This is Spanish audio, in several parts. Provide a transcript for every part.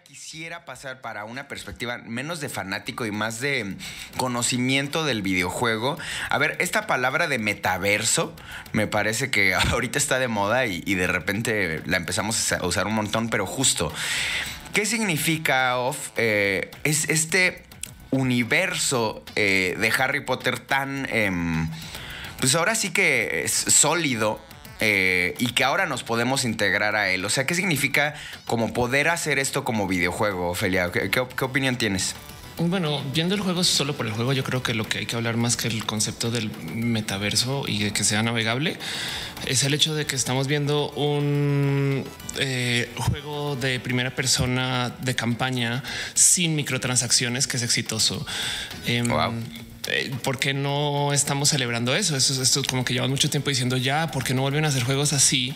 quisiera pasar para una perspectiva menos de fanático y más de conocimiento del videojuego. A ver, esta palabra de metaverso me parece que ahorita está de moda y, de repente la empezamos a usar un montón, pero justo, ¿qué significa, Off? Eh, es este universo eh, de Harry Potter tan... Em, pues ahora sí que es sólido eh, y que ahora nos podemos integrar a él. O sea, ¿qué significa como poder hacer esto como videojuego, Ofelia? ¿Qué, opinión tienes? Bueno, viendo el juego solo por el juego, yo creo que lo que hay que hablar más que el concepto del metaverso y de que sea navegable es el hecho de que estamos viendo un eh, juego de primera persona de campaña sin microtransacciones que es exitoso. wow em, eh, ¿por qué no estamos celebrando eso? Esto, es como que llevan mucho tiempo diciendo ya, ¿por qué no vuelven a hacer juegos así?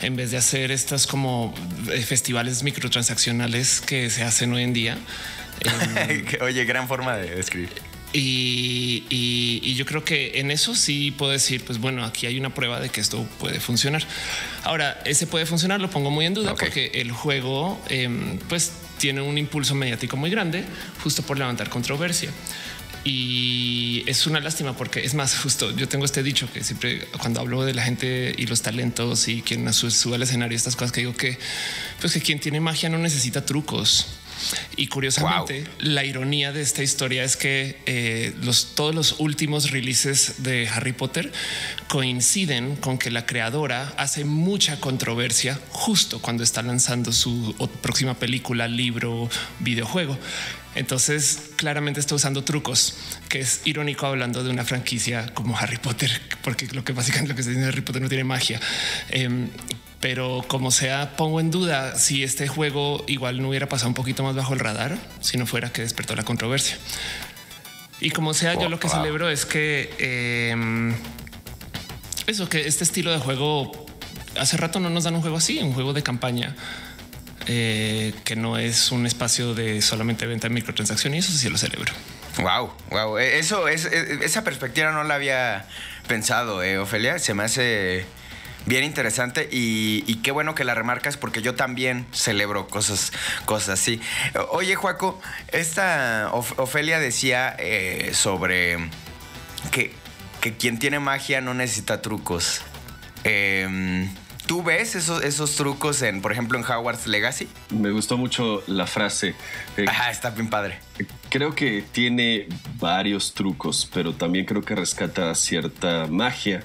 En vez de hacer estas como eh, festivales microtransaccionales que se hacen hoy en día. Em, Oye, gran forma de describir. Y, yo creo que en eso sí puedo decir, pues bueno, aquí hay una prueba de que esto puede funcionar. Ahora, ese puede funcionar, lo pongo muy en duda porque el juego em, pues tiene un impulso mediático muy grande justo por levantar controversia. Y es una lástima porque es más justo. Yo tengo este dicho que siempre cuando hablo de la gente y los talentos y quien sube al escenario, estas cosas que digo que pues que quien tiene magia no necesita trucos. Y curiosamente, la ironía de esta historia es que eh, los, todos los últimos releases de Harry Potter coinciden con que la creadora hace mucha controversia justo cuando está lanzando su próxima película, libro, videojuego. Entonces, claramente está usando trucos, que es irónico hablando de una franquicia como Harry Potter, porque lo que básicamente lo que se dice Harry Potter no tiene magia. Em, pero como sea, pongo en duda si este juego igual no hubiera pasado un poquito más bajo el radar, si no fuera que despertó la controversia. Y como sea, yo lo que celebro es que em, eso, que este estilo de juego hace rato no nos dan un juego así, un juego de campaña eh, que no es un espacio de solamente venta de microtransacción y eso sí lo celebro. Wow, wow. E, eso es, e, esa perspectiva no la había pensado, eh, Ofelia. Se me hace bien interesante y, qué bueno que la remarcas porque yo también celebro cosas, cosas así. Oye, Juaco, esta Ofelia decía eh, sobre que, que, quien tiene magia no necesita trucos. Eh, ¿Tú ves esos, esos trucos en, por ejemplo, en Howard's Legacy? Me gustó mucho la frase. Eh, Ajá, está bien padre. Creo que tiene varios trucos, pero también creo que rescata cierta magia.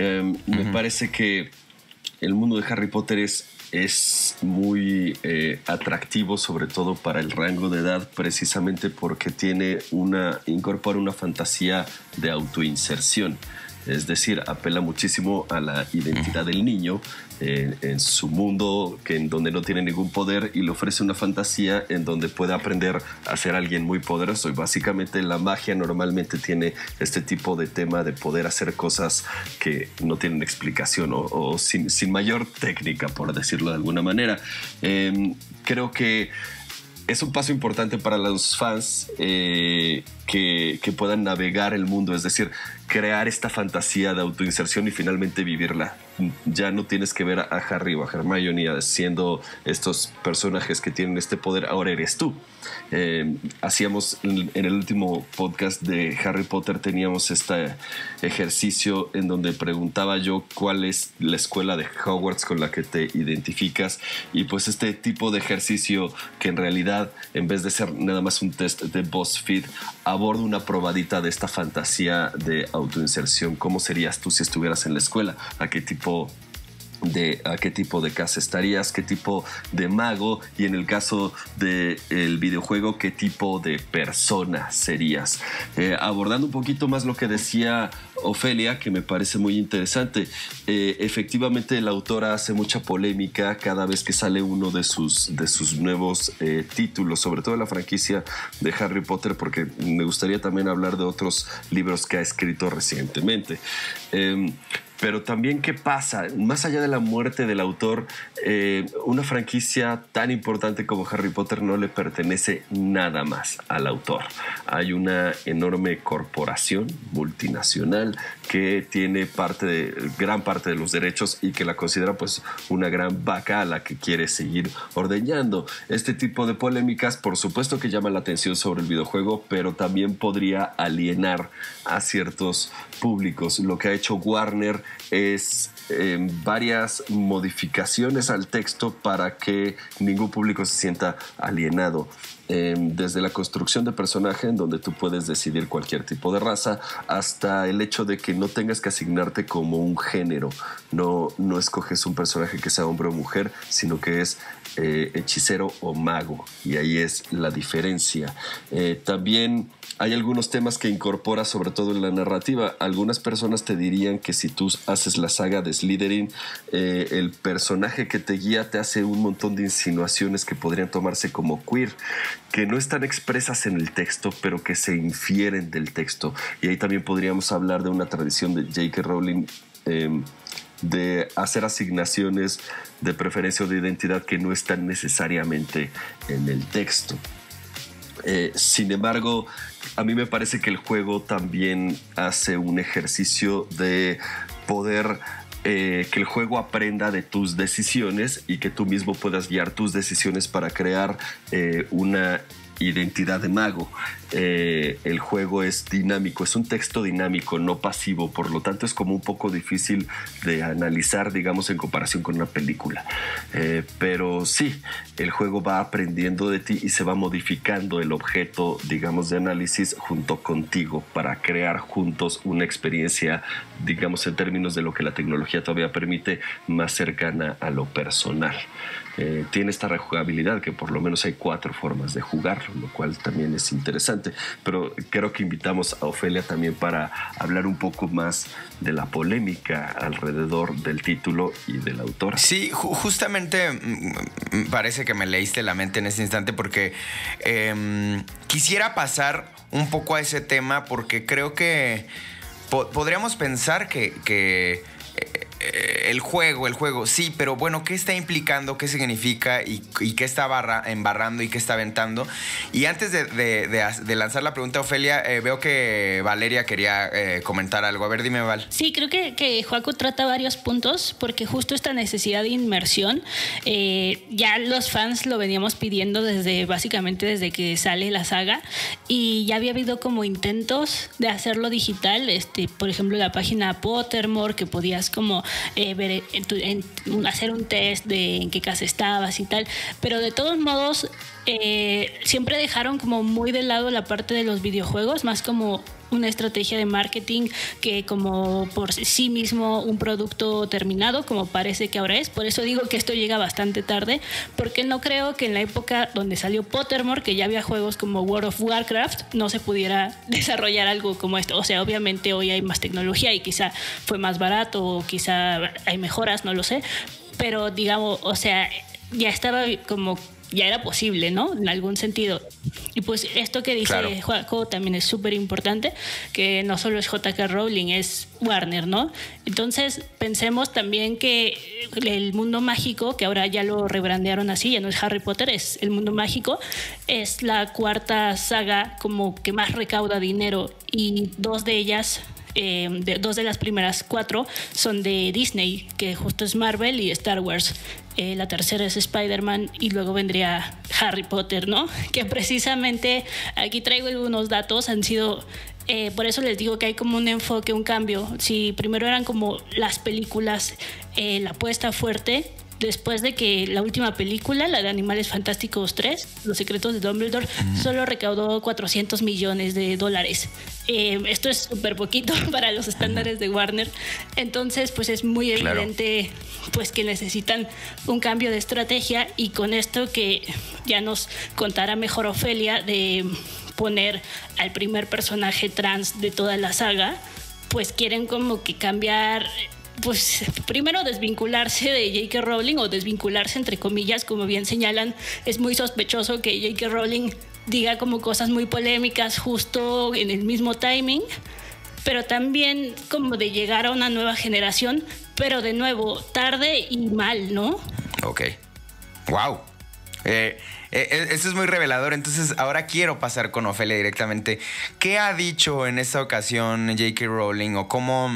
Em, me parece que el mundo de Harry Potter es, es muy eh, atractivo, sobre todo para el rango de edad, precisamente porque tiene una, incorpora una fantasía de autoinserción es decir, apela muchísimo a la identidad del niño en, su mundo que en donde no tiene ningún poder y le ofrece una fantasía en donde puede aprender a ser alguien muy poderoso. Y básicamente la magia normalmente tiene este tipo de tema de poder hacer cosas que no tienen explicación o, sin, mayor técnica por decirlo de alguna manera. Em, creo que es un paso importante para los fans eh, que, que, puedan navegar el mundo, es decir, crear esta fantasía de autoinserción y finalmente vivirla. Ya no tienes que ver a Harry o a Hermione siendo estos personajes que tienen este poder, ahora eres tú. Eh, hacíamos en el último podcast de Harry Potter, teníamos este ejercicio en donde preguntaba yo cuál es la escuela de Hogwarts con la que te identificas y pues este tipo de ejercicio que en realidad en vez de ser nada más un test de BuzzFeed aborda una probadita de esta fantasía de autoinserción, ¿cómo serías tú si estuvieras en la escuela? ¿A qué tipo de a qué tipo de casa estarías, qué tipo de mago y en el caso del el videojuego qué tipo de persona serías. Eh, abordando un poquito más lo que decía Ofelia, que me parece muy interesante. Eh, efectivamente, la autora hace mucha polémica cada vez que sale uno de sus, de sus nuevos eh, títulos, sobre todo la franquicia de Harry Potter, porque me gustaría también hablar de otros libros que ha escrito recientemente. Pero también qué pasa, más allá de la muerte del autor, eh, una franquicia tan importante como Harry Potter no le pertenece nada más al autor. Hay una enorme corporación multinacional que tiene parte de, gran parte de los derechos y que la considera pues una gran vaca a la que quiere seguir ordeñando. Este tipo de polémicas por supuesto que llama la atención sobre el videojuego, pero también podría alienar a ciertos públicos. Lo que ha hecho Warner es em, varias modificaciones al texto para que ningún público se sienta alienado. Em, desde la construcción de personaje, en donde tú puedes decidir cualquier tipo de raza, hasta el hecho de que no tengas que asignarte como un género. No, no escoges un personaje que sea hombre o mujer, sino que es eh, hechicero o mago. Y ahí es la diferencia. Eh, también hay algunos temas que incorpora, sobre todo en la narrativa. Algunas personas te dirían que si tú haces la saga de Slytherin, eh, el personaje que te guía te hace un montón de insinuaciones que podrían tomarse como queer, que no están expresas en el texto, pero que se infieren del texto. Y ahí también podríamos hablar de una tradición de J.K. Rowling. Em, de hacer asignaciones de preferencia o de identidad que no están necesariamente en el texto. Eh, sin embargo, a mí me parece que el juego también hace un ejercicio de poder eh, que el juego aprenda de tus decisiones y que tú mismo puedas guiar tus decisiones para crear eh, una identidad de mago. Eh, el juego es dinámico, es un texto dinámico, no pasivo, por lo tanto es como un poco difícil de analizar, digamos, en comparación con una película. Eh, pero sí, el juego va aprendiendo de ti y se va modificando el objeto, digamos, de análisis junto contigo para crear juntos una experiencia, digamos, en términos de lo que la tecnología todavía permite, más cercana a lo personal. Eh, tiene esta rejugabilidad que por lo menos hay cuatro formas de jugarlo, lo cual también es interesante. Pero creo que invitamos a Ofelia también para hablar un poco más de la polémica alrededor del título y del autor. Sí, justamente mm, mm, parece que me leíste la mente en ese instante porque em, quisiera pasar un poco a ese tema porque creo que podríamos pensar que, que eh, el juego, el juego, sí, pero bueno, ¿qué está implicando? ¿Qué significa? ¿Y, qué está embarrando y qué está aventando? Y antes de, lanzar la pregunta, Ofelia, eh, veo que Valeria quería eh, comentar algo. A ver, dime, Val. Sí, creo que, que Joaco trata varios puntos, porque justo esta necesidad de inmersión, ya los fans lo veníamos pidiendo desde, básicamente desde que sale la saga, y ya había habido como intentos de hacerlo digital, este, por ejemplo, la página Pottermore, que podías como eh, ver, hacer un test de en qué casa estabas y tal, pero de todos modos eh, siempre dejaron como muy de lado la parte de los videojuegos, más como una estrategia de marketing que como por sí mismo un producto terminado, como parece que ahora es. Por eso digo que esto llega bastante tarde, porque no creo que en la época donde salió Pottermore, que ya había juegos como World of Warcraft, no se pudiera desarrollar algo como esto. O sea, obviamente hoy hay más tecnología y quizá fue más barato o quizá hay mejoras, no lo sé. Pero digamos, o sea, ya estaba como ya era posible, ¿no? En algún sentido. Y pues esto que dice claro. también es súper importante, que no solo es JK Rowling, es Warner, ¿no? Entonces pensemos también que el mundo mágico, que ahora ya lo rebrandearon así, ya no es Harry Potter, es el mundo mágico, es la cuarta saga como que más recauda dinero y dos de ellas eh, dos de las primeras cuatro son de Disney, que justo es Marvel y Star Wars. Eh, la tercera es Spider-Man y luego vendría Harry Potter, ¿no? Que precisamente aquí traigo algunos datos, han sido eh, por eso les digo que hay como un enfoque, un cambio. Si primero eran como las películas, la apuesta fuerte, después de que la última película, la de Animales Fantásticos 3, Los Secretos de Dumbledore, solo recaudó 400 millones de dólares. Eh, esto es súper poquito para los estándares de Warner. Entonces, pues es muy evidente pues que necesitan un cambio de estrategia y con esto que ya nos contará mejor Ofelia de poner al primer personaje trans de toda la saga, pues quieren como que cambiar pues primero desvincularse de J.K. Rowling o desvincularse entre comillas, como bien señalan, es muy sospechoso que J.K. Rowling diga como cosas muy polémicas justo en el mismo timing pero también como de llegar a una nueva generación, pero de nuevo, tarde y mal, ¿no? Ok. Wow. Eh, eh, eso es muy revelador. Entonces, ahora quiero pasar con Ofelia directamente. ¿Qué ha dicho en esta ocasión J.K. Rowling o cómo,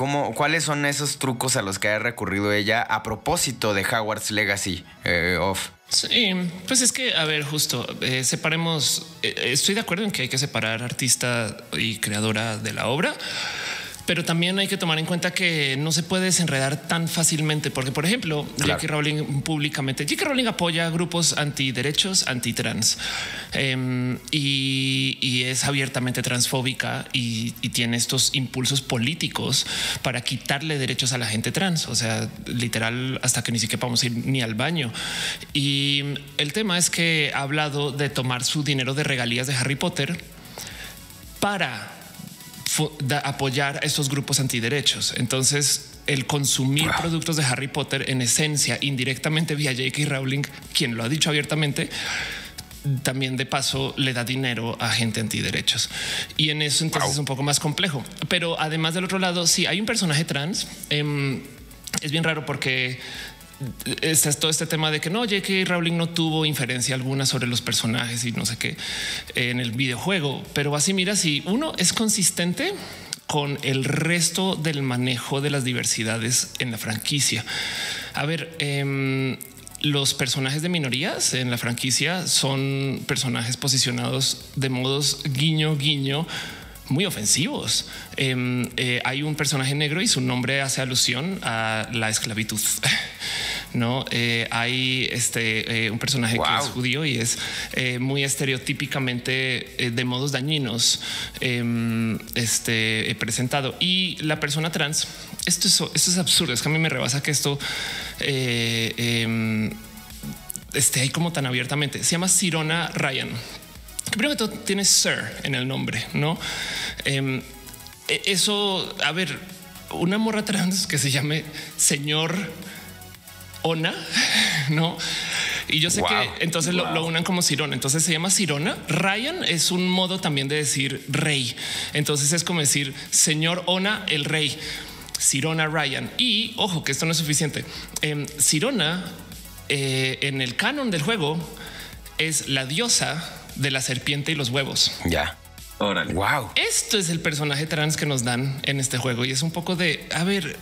cómo, cuáles son esos trucos a los que ha recurrido ella a propósito de Howard's Legacy eh? Sí, pues es que, a ver, justo, separemos, estoy de acuerdo en que hay que separar artista y creadora de la obra, pero también hay que tomar en cuenta que no se puede desenredar tan fácilmente, porque, por ejemplo, J.K. Rowling públicamente, J.K. Rowling apoya grupos antiderechos, antitrans eh, y, es abiertamente transfóbica y, tiene estos impulsos políticos para quitarle derechos a la gente trans. O sea, literal, hasta que ni siquiera podemos ir ni al baño. Y el tema es que ha hablado de tomar su dinero de regalías de Harry Potter para apoyar a estos grupos antiderechos. Entonces, el consumir productos de Harry Potter en esencia, indirectamente vía J.K. Rowling, quien lo ha dicho abiertamente, también de paso le da dinero a gente antiderechos. Y en eso entonces es un poco más complejo. Pero además del otro lado, si hay un personaje trans, em, es bien raro porque este es todo este tema de que no, J.K. Rowling no tuvo inferencia alguna sobre los personajes y no sé qué en el videojuego, pero así mira, si uno es consistente con el resto del manejo de las diversidades en la franquicia. A ver, em, los personajes de minorías en la franquicia son personajes posicionados de modos guiño, guiño muy ofensivos. Em, eh, hay un personaje negro y su nombre hace alusión a la esclavitud. no eh, hay este eh, un personaje que es judío y es muy estereotípicamente de modos dañinos em, este presentado y la persona trans. Esto es, esto es absurdo. Es que a mí me rebasa que esto em, esté ahí como tan abiertamente. Se llama Sirona Ryan primero que todo tiene Sir en el nombre, no? Em, e, eso, a ver, una morra trans que se llame señor Ona, no? Y yo sé que entonces lo, unan como Sirona. Entonces se llama Sirona. Ryan es un modo también de decir rey. Entonces es como decir señor Ona, el rey. Sirona Ryan. Y ojo, que esto no es suficiente. Eh, Sirona eh, en el canon del juego es la diosa de la serpiente y los huevos. Ya. Órale. Wow. Esto es el personaje trans que nos dan en este juego y es un poco de a ver.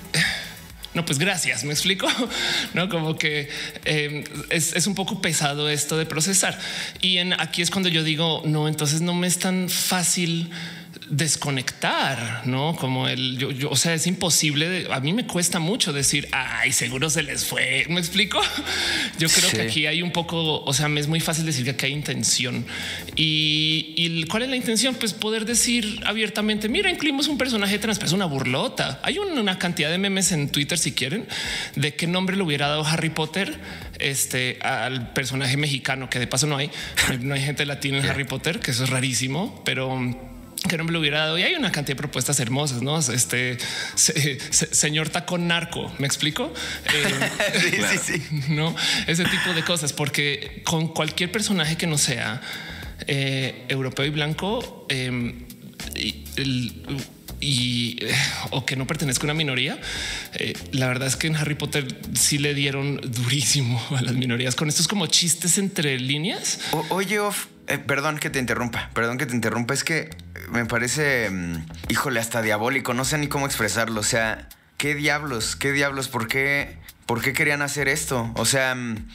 No, pues gracias, me explico, no como que em, es, un poco pesado esto de procesar. Y en aquí es cuando yo digo, no, entonces no me es tan fácil desconectar, no como el yo, o sea, es imposible. A mí me cuesta mucho decir, ay, seguro se les fue. Me explico. Yo creo que aquí hay un poco, o sea, me es muy fácil decir que aquí hay intención y, cuál es la intención? Pues poder decir abiertamente, mira, incluimos un personaje trans, pues es una burlota. Hay una cantidad de memes en Twitter, si quieren, de qué nombre le hubiera dado Harry Potter este al personaje mexicano, que de paso no hay, no hay gente latina en Harry Potter, que eso es rarísimo, pero que no me lo hubiera dado. Y hay una cantidad de propuestas hermosas, no? Este señor tacón narco, me explico. Eh, sí, sí, sí. No ese tipo de cosas, porque con cualquier personaje que no sea eh, europeo y blanco, em, y, eh, o que no pertenezca a una minoría. la verdad es que en Harry Potter sí le dieron durísimo a las minorías con estos como chistes entre líneas. oye, perdón que te interrumpa, perdón que te interrumpa. Es que me parece, mm, híjole, hasta diabólico. No sé ni cómo expresarlo. O sea, ¿qué diablos? ¿Qué diablos? ¿Por qué? ¿Por qué querían hacer esto? O sea, mm,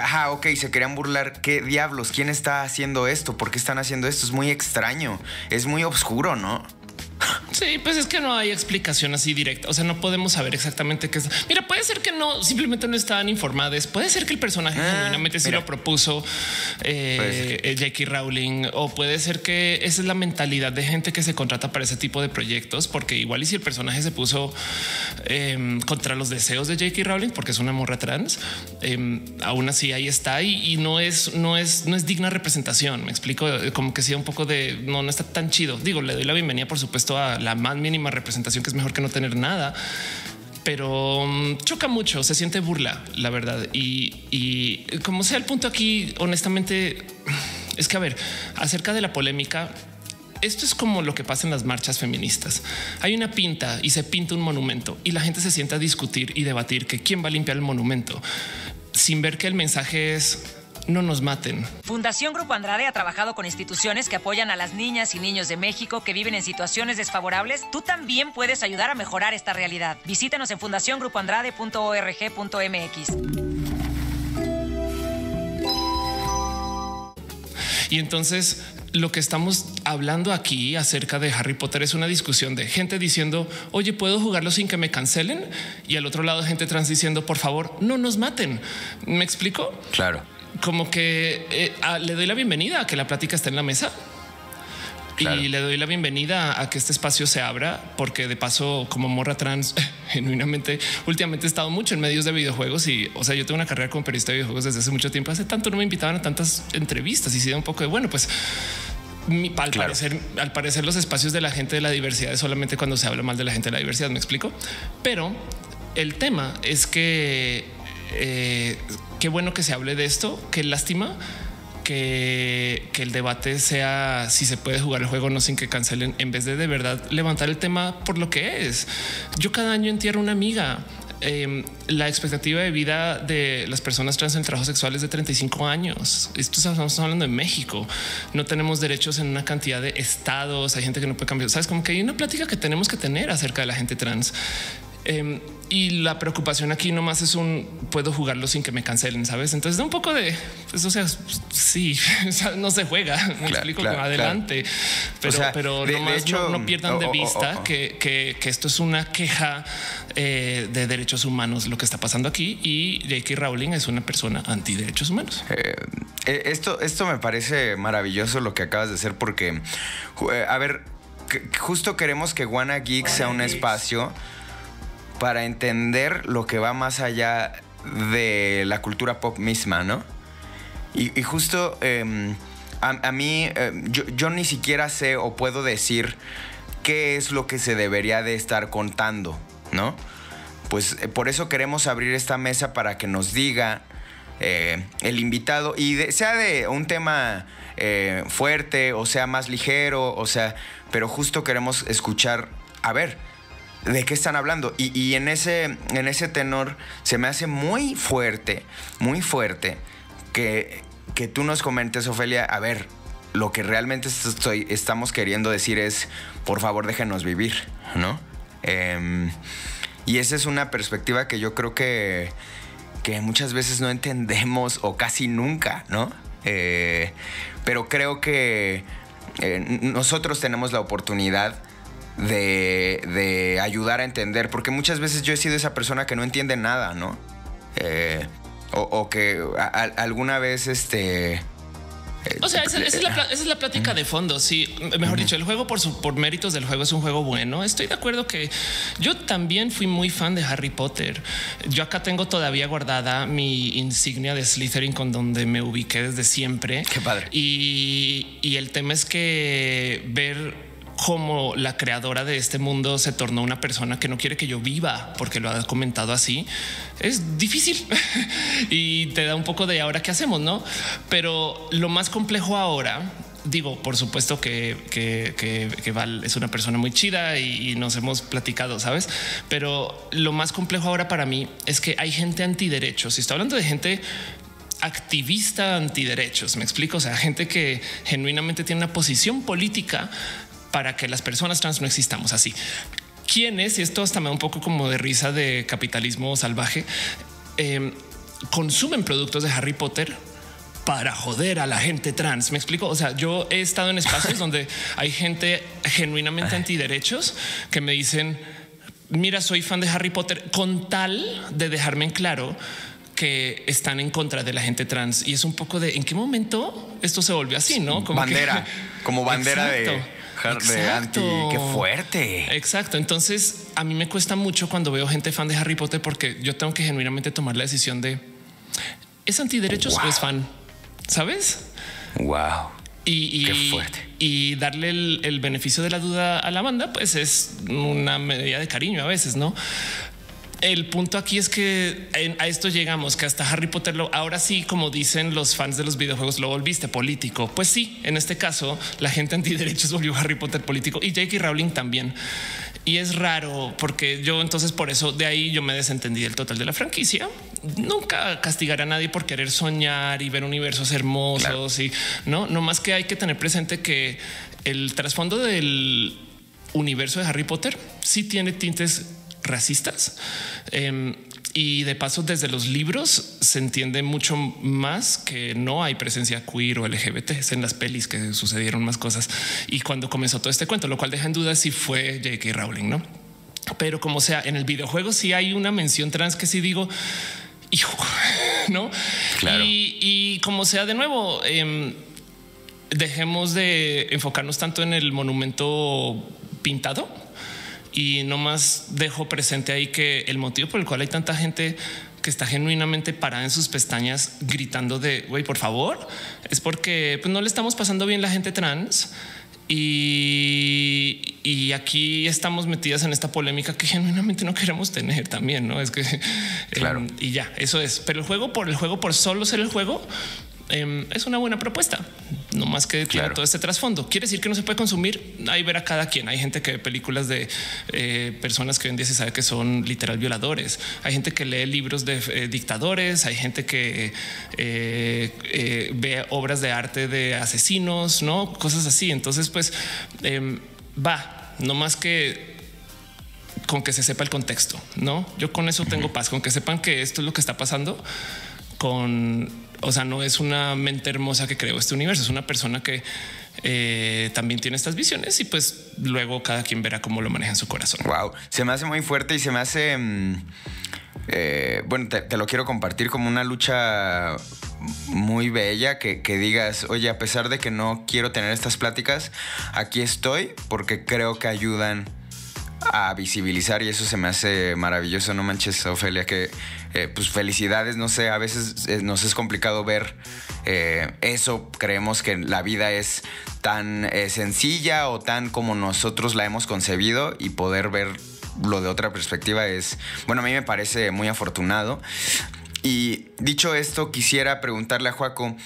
ajá, ok, se querían burlar. ¿Qué diablos? ¿Quién está haciendo esto? ¿Por qué están haciendo esto? Es muy extraño. Es muy oscuro, ¿no? Sí, pues es que no hay explicación así directa. O sea, no podemos saber exactamente qué es. Mira, puede ser que no, simplemente no estaban informados. Puede ser que el personaje ah, genuinamente sí lo propuso eh, Jackie Rowling, o puede ser que esa es la mentalidad de gente que se contrata para ese tipo de proyectos, porque igual y si el personaje se puso em, contra los deseos de Jackie Rowling, porque es una morra trans, em, aún así ahí está y, no es, no es, no es digna representación. Me explico como que sea un poco de no, no está tan chido. Digo, le doy la bienvenida, por supuesto, a la más mínima representación, que es mejor que no tener nada. Pero mm, choca mucho, se siente burla, la verdad. Y, como sea el punto aquí, honestamente, es que a ver, acerca de la polémica, esto es como lo que pasa en las marchas feministas. Hay una pinta y se pinta un monumento y la gente se sienta a discutir y debatir que quién va a limpiar el monumento sin ver que el mensaje es no nos maten. Fundación Grupo Andrade ha trabajado con instituciones que apoyan a las niñas y niños de México que viven en situaciones desfavorables. Tú también puedes ayudar a mejorar esta realidad. Visítanos en fundaciongrupoandrade.org.mx. Y entonces lo que estamos hablando aquí acerca de Harry Potter es una discusión de gente diciendo, oye, ¿puedo jugarlo sin que me cancelen? Y al otro lado gente trans diciendo, por favor, no nos maten. ¿Me explico? Claro. Como que eh, le doy la bienvenida a que la plática esté en la mesa. Y le doy la bienvenida a que este espacio se abra, porque de paso, como morra trans, genuinamente, últimamente he estado mucho en medios de videojuegos y, o sea, yo tengo una carrera como periodista de videojuegos desde hace mucho tiempo. Hace tanto no me invitaban a tantas entrevistas y se da un poco de bueno, pues mi, al parecer, al parecer, los espacios de la gente de la diversidad es solamente cuando se habla mal de la gente de la diversidad. Me explico, pero el tema es que eh, qué bueno que se hable de esto. Qué lástima que, el debate sea si se puede jugar el juego no sin que cancelen, en vez de de verdad levantar el tema por lo que es. Yo cada año entierro una amiga. Em, la expectativa de vida de las personas trans en trabajo sexual es de 35 años. Esto estamos hablando de México. No tenemos derechos en una cantidad de estados. Hay gente que no puede cambiar. Sabes como que hay una plática que tenemos que tener acerca de la gente trans. Em, y la preocupación aquí nomás es un puedo jugarlo sin que me cancelen, sabes? Entonces da un poco de, pues, o sea, sí, no se juega. Me explico adelante, pero, pero nomás no, pierdan de vista que, que, esto es una queja eh, de derechos humanos, lo que está pasando aquí. Y J.K. Rowling es una persona anti derechos humanos. Eh, eh, esto, esto me parece maravilloso lo que acabas de hacer, porque, a ver, justo queremos que Wanna Geek sea un espacio para entender lo que va más allá de la cultura pop misma, ¿no? Y, justo em, a, mí, em, yo, ni siquiera sé o puedo decir qué es lo que se debería de estar contando, ¿no? Pues eh, por eso queremos abrir esta mesa para que nos diga eh, el invitado y sea de un tema eh, fuerte o sea más ligero, o sea, pero justo queremos escuchar, a ver, de qué están hablando. Y, en, ese, en ese tenor se me hace muy fuerte, muy fuerte que, que tú nos comentes, Ofelia, a ver, lo que realmente estoy, estamos queriendo decir es, por favor, déjenos vivir, ¿no? Em, y esa es una perspectiva que yo creo que, que muchas veces no entendemos o casi nunca, ¿no? Eh, pero creo que eh, nosotros tenemos la oportunidad de, ayudar a entender, porque muchas veces yo he sido esa persona que no entiende nada, ¿no? Eh, o, que alguna vez este... Eh, o sea, esa, es la, plática de fondo. Sí, mejor dicho, el juego por, por méritos del juego es un juego bueno. Estoy de acuerdo que yo también fui muy fan de Harry Potter. Yo acá tengo todavía guardada mi insignia de Slytherin con donde me ubiqué desde siempre. Qué padre. Y, y el tema es que ver como la creadora de este mundo se tornó una persona que no quiere que yo viva porque lo ha comentado así, es difícil y te da un poco de ahora qué hacemos, no? Pero lo más complejo ahora digo, por supuesto que, que, Val es una persona muy chida y, nos hemos platicado, sabes? Pero lo más complejo ahora para mí es que hay gente antiderechos. Y estoy hablando de gente activista antiderechos. Me explico. O sea, gente que genuinamente tiene una posición política para que las personas trans no existamos así. ¿Quiénes? Y esto hasta me da un poco como de risa de capitalismo salvaje. Em, consumen productos de Harry Potter para joder a la gente trans. Me explico. O sea, yo he estado en espacios donde hay gente genuinamente antiderechos que me dicen, mira, soy fan de Harry Potter con tal de dejarme en claro que están en contra de la gente trans. Y es un poco de en qué momento esto se volvió así, no? Como bandera, como bandera de Exacto. Qué fuerte. Exacto. Entonces, a mí me cuesta mucho cuando veo gente fan de Harry Potter porque yo tengo que genuinamente tomar la decisión de es antiderechos o es fan, sabes? Wow. Y, Qué fuerte. y darle el, beneficio de la duda a la banda, pues es una medida de cariño a veces, no? El punto aquí es que a esto llegamos, que hasta Harry Potter lo ahora sí, como dicen los fans de los videojuegos, lo volviste político. Pues sí, en este caso, la gente antiderechos volvió Harry Potter político y J.K. Rowling también. Y es raro porque yo entonces por eso de ahí yo me desentendí del total de la franquicia. Nunca castigaré a nadie por querer soñar y ver universos hermosos y no, no más que hay que tener presente que el trasfondo del universo de Harry Potter sí tiene tintes racistas. Em, y de paso, desde los libros se entiende mucho más que no hay presencia queer o LGBT. Es en las pelis que sucedieron más cosas. Y cuando comenzó todo este cuento, lo cual deja en duda si fue J.K. Rowling, no? Pero como sea, en el videojuego sí hay una mención trans que sí digo, hijo, no? Claro. Y, como sea, de nuevo, em, dejemos de enfocarnos tanto en el monumento pintado y no más dejo presente ahí que el motivo por el cual hay tanta gente que está genuinamente parada en sus pestañas gritando de güey, por favor, es porque pues, no le estamos pasando bien la gente trans. Y, y, aquí estamos metidas en esta polémica que genuinamente no queremos tener también, no es que claro. y ya eso es. Pero el juego por el juego, por solo ser el juego, Em, es una buena propuesta, no más que tiene todo este trasfondo. Quiere decir que no se puede consumir. Ahí ver a cada quien. Hay gente que ve películas de eh, personas que hoy en día se sabe que son literal violadores. Hay gente que lee libros de eh, dictadores. Hay gente que eh, ve obras de arte de asesinos, no cosas así. Entonces, pues em, va, no más que con que se sepa el contexto. No, yo con eso tengo paz, con que sepan que esto es lo que está pasando con o sea, no es una mente hermosa que creó este universo, es una persona que eh, también tiene estas visiones y pues luego cada quien verá cómo lo maneja en su corazón. Wow, se me hace muy fuerte y se me hace, mm, eh, bueno, te, lo quiero compartir como una lucha muy bella que, que, digas, oye, a pesar de que no quiero tener estas pláticas, aquí estoy porque creo que ayudan a visibilizar y eso se me hace maravilloso. No manches, Ofelia, que eh, pues felicidades. No sé, a veces eh, nos es complicado ver eh, eso. Creemos que la vida es tan sencilla o tan como nosotros la hemos concebido y poder ver lo de otra perspectiva es, bueno, a mí me parece muy afortunado. Y dicho esto, quisiera preguntarle a Joaco,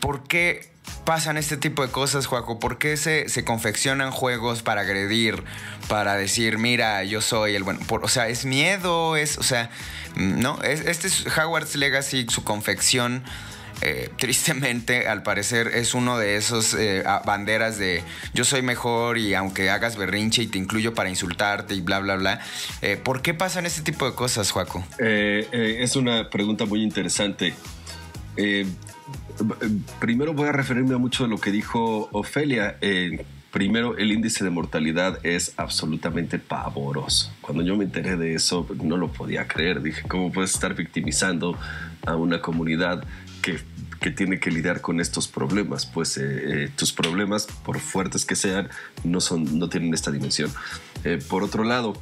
¿por qué pasan este tipo de cosas, Juaco? ¿Por qué se, se, confeccionan juegos para agredir, para decir, mira, yo soy el bueno? o sea, es miedo, es, o sea, no, este es Howard's Legacy, su confección. Eh, tristemente, al parecer, es uno de esos eh, banderas de yo soy mejor y aunque hagas berrinche y te incluyo para insultarte y bla, bla, bla. Eh, ¿Por qué pasan este tipo de cosas, Juaco? es una pregunta muy interesante primero voy a referirme a mucho de lo que dijo Ofelia. Eh, primero, el índice de mortalidad es absolutamente pavoroso. Cuando yo me enteré de eso, no lo podía creer. Dije, ¿cómo puedes estar victimizando a una comunidad que, que tiene que lidiar con estos problemas? Pues eh, eh, tus problemas, por fuertes que sean, no, son, no tienen esta dimensión. por otro lado,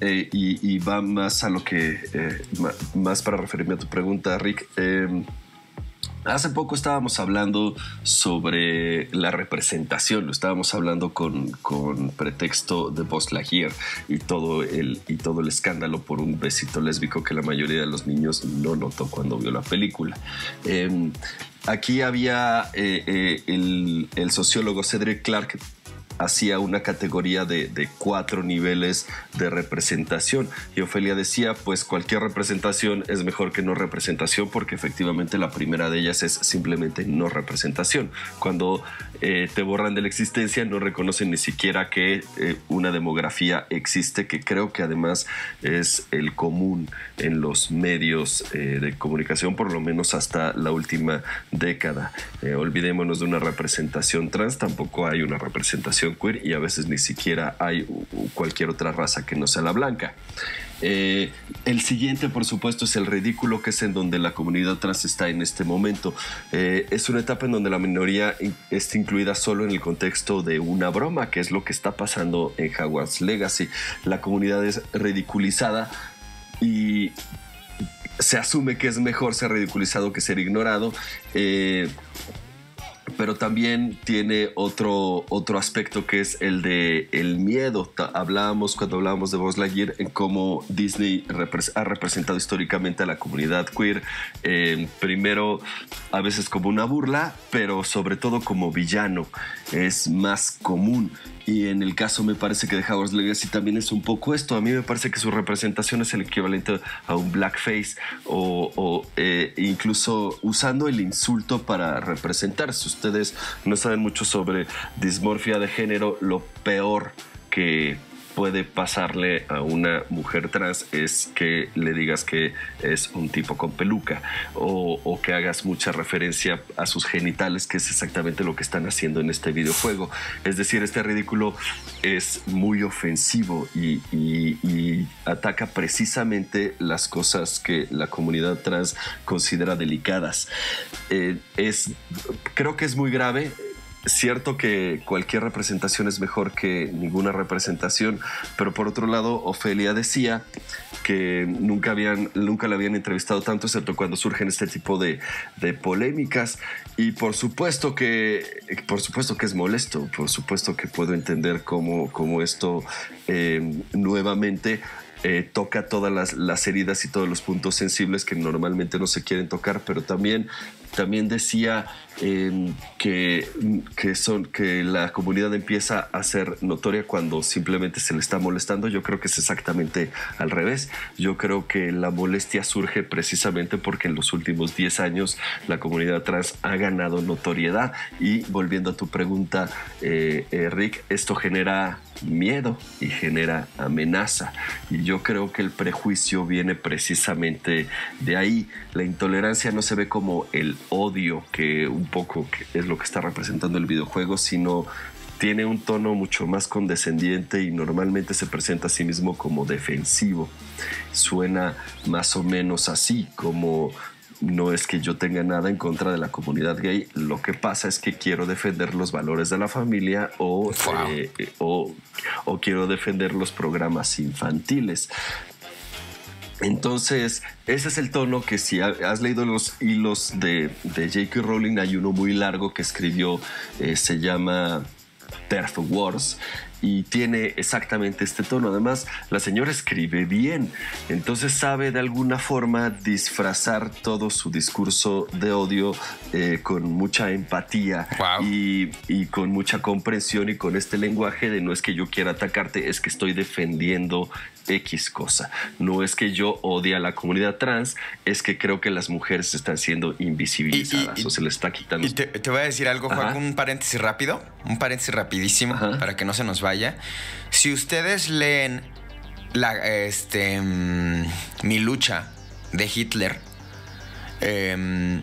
y, y, va más a lo que, más para referirme a tu pregunta, Rick Hace poco estábamos hablando sobre la representación, estábamos hablando con, pretexto de Buzz Lightyear y todo, el, y todo el escándalo por un besito lésbico que la mayoría de los niños no notó cuando vio la película. Em, aquí había eh, eh, el sociólogo Cedric Clark hacía una categoría de, cuatro niveles de representación. Y Ofelia decía, pues cualquier representación es mejor que no representación porque efectivamente la primera de ellas es simplemente no representación. Cuando eh, te borran de la existencia no reconocen ni siquiera que eh, una demografía existe, que creo que además es el común en los medios eh, de comunicación, por lo menos hasta la última década. olvidémonos de una representación trans, tampoco hay una representación queer y a veces ni siquiera hay cualquier otra raza que no sea la blanca. Eh, el siguiente, por supuesto, es el ridículo, que es en donde la comunidad trans está en este momento. Eh, es una etapa en donde la minoría está incluida solo en el contexto de una broma, que es lo que está pasando en Hogwarts Legacy. La comunidad es ridiculizada y se asume que es mejor ser ridiculizado que ser ignorado. Eh, pero también tiene otro, otro aspecto que es el de el miedo. Hablábamos cuando hablábamos de Buzz Lightyear en cómo Disney ha representado históricamente a la comunidad queer, eh, primero a veces como una burla, pero sobre todo como villano. Es más común y en el caso me parece que de Howard's Legacy también es un poco esto. A mí me parece que su representación es el equivalente a un blackface o, eh, incluso usando el insulto para representar. Si ustedes no saben mucho sobre dismorfia de género, lo peor que puede pasarle a una mujer trans es que le digas que es un tipo con peluca o, que hagas mucha referencia a sus genitales, que es exactamente lo que están haciendo en este videojuego. Es decir, este ridículo es muy ofensivo y, ataca precisamente las cosas que la comunidad trans considera delicadas. Eh, es, creo que es muy grave cierto que cualquier representación es mejor que ninguna representación, pero por otro lado, Ofelia decía que nunca, habían, nunca la habían entrevistado tanto, excepto cuando surgen este tipo de, polémicas. Y por supuesto que, por supuesto que es molesto, por supuesto que puedo entender cómo, cómo esto eh, nuevamente eh, toca todas las, heridas y todos los puntos sensibles que normalmente no se quieren tocar, pero también también decía em, que, que, son, que la comunidad empieza a ser notoria cuando simplemente se le está molestando. Yo creo que es exactamente al revés. Yo creo que la molestia surge precisamente porque en los últimos 10 años la comunidad trans ha ganado notoriedad. Y volviendo a tu pregunta, eh, eh, Rick, esto genera miedo y genera amenaza. Y yo creo que el prejuicio viene precisamente de ahí. La intolerancia no se ve como el odio, que un poco es lo que está representando el videojuego, sino tiene un tono mucho más condescendiente y normalmente se presenta a sí mismo como defensivo. Suena más o menos así, como no es que yo tenga nada en contra de la comunidad gay, lo que pasa es que quiero defender los valores de la familia o, eh, o, o quiero defender los programas infantiles. Entonces, ese es el tono que si has leído los hilos de, de J.K. Rowling, hay uno muy largo que escribió, eh, se llama Death Wars, y tiene exactamente este tono. Además, la señora escribe bien, entonces sabe de alguna forma disfrazar todo su discurso de odio eh, con mucha empatía y, y, con mucha comprensión y con este lenguaje de no es que yo quiera atacarte, es que estoy defendiendo X cosa. No es que yo odie a la comunidad trans, es que creo que las mujeres están siendo invisibilizadas o se les está quitando. Y te, voy a decir algo, Juan, un paréntesis rápido, un paréntesis rapidísimo para que no se nos vaya. Si ustedes leen este, mm, mi lucha de Hitler, em,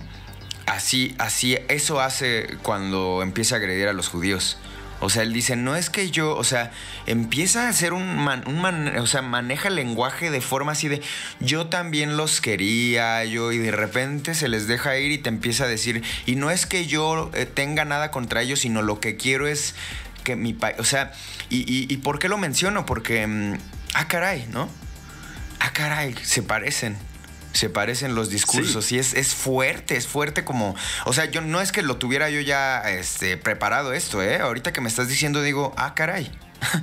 así, así, eso hace cuando empieza a agredir a los judíos. O sea, él dice, no es que yo, o sea, empieza a hacer un, man, un o sea, maneja el lenguaje de forma así de, yo también los quería, yo, y de repente se les deja ir y te empieza a decir, y no es que yo eh, tenga nada contra ellos, sino lo que quiero es que mi país, o sea, y, y, ¿por qué lo menciono? Porque, mm, ah, caray, ¿no? Ah, caray, se parecen se parecen los discursos y es, es, fuerte, es fuerte como, o sea, yo no es que lo tuviera yo ya este, preparado esto, ¿eh? Ahorita que me estás diciendo digo, ah, caray,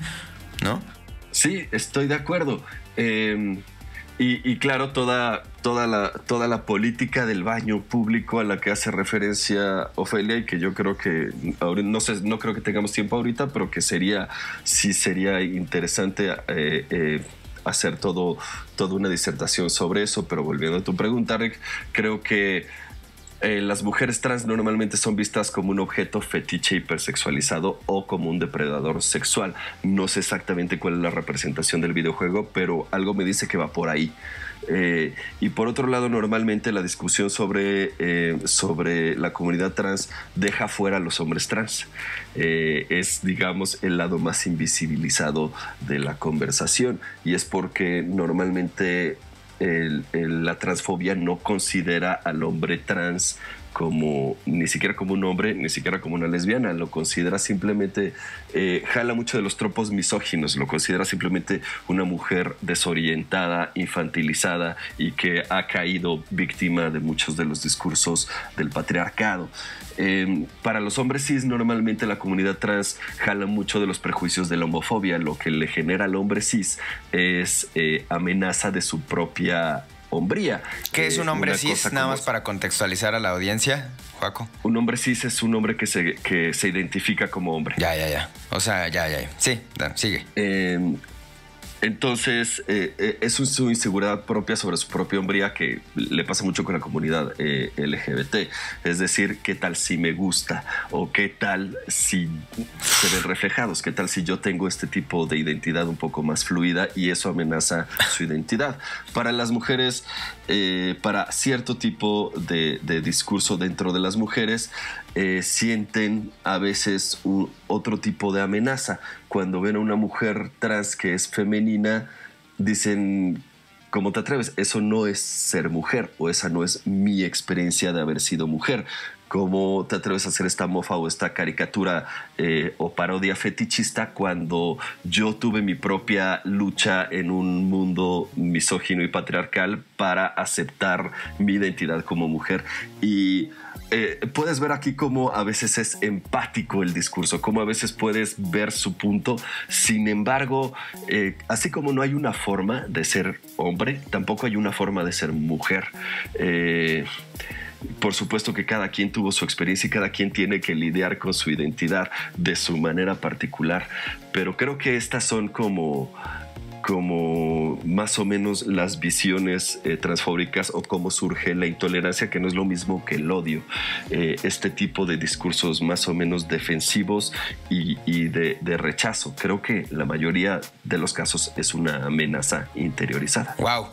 ¿no? Sí, estoy de acuerdo. Em, y, claro, toda, toda, la, toda la política del baño público a la que hace referencia Ofelia y que yo creo que, no sé, no creo que tengamos tiempo ahorita, pero que sería, sí sería interesante eh, eh, hacer todo, toda una disertación sobre eso, pero volviendo a tu pregunta, Rick, creo que eh, las mujeres trans normalmente son vistas como un objeto fetiche hipersexualizado o como un depredador sexual. No sé exactamente cuál es la representación del videojuego, pero algo me dice que va por ahí. Eh, y por otro lado, normalmente la discusión sobre, eh, sobre la comunidad trans deja fuera a los hombres trans. es, digamos, el lado más invisibilizado de la conversación. Y es porque normalmente la transfobia no considera al hombre trans como ni siquiera como un hombre, ni siquiera como una lesbiana, lo considera simplemente, eh, jala mucho de los tropos misóginos, lo considera simplemente una mujer desorientada, infantilizada y que ha caído víctima de muchos de los discursos del patriarcado. Em, para los hombres cis, normalmente la comunidad trans jala mucho de los prejuicios de la homofobia. Lo que le genera al hombre cis es eh, amenaza de su propia hombría. ¿Qué es un eh, hombre cis? Nada más para contextualizar a la audiencia, Juaco. Un hombre cis es un hombre que se, que se identifica como hombre. Ya, ya, ya. O sea, ya, ya. Sí, sigue. Eh, entonces, eh, eh, es su inseguridad propia sobre su propia hombría que le pasa mucho con la comunidad eh, LGBT. Es decir, ¿qué tal si me gusta? ¿O qué tal si se ven reflejados? ¿Qué tal si yo tengo este tipo de identidad un poco más fluida y eso amenaza su identidad? Para las mujeres, para cierto tipo de, discurso dentro de las mujeres, sienten a veces otro tipo de amenaza cuando ven a una mujer trans que es femenina, dicen, ¿cómo te atreves? Eso no es ser mujer o esa no es mi experiencia de haber sido mujer. ¿Cómo te atreves a hacer esta mofa o esta caricatura eh, o parodia fetichista cuando yo tuve mi propia lucha en un mundo misógino y patriarcal para aceptar mi identidad como mujer? Y eh, puedes ver aquí cómo a veces es empático el discurso, cómo a veces puedes ver su punto. Sin embargo, eh, así como no hay una forma de ser hombre, tampoco hay una forma de ser mujer. Eh, por supuesto que cada quien tuvo su experiencia y cada quien tiene que lidiar con su identidad de su manera particular, pero creo que estas son como como más o menos las visiones eh, transfóbicas o cómo surge la intolerancia, que no es lo mismo que el odio. Eh, este tipo de discursos más o menos defensivos y, de, rechazo. Creo que la mayoría de los casos es una amenaza interiorizada. Wow.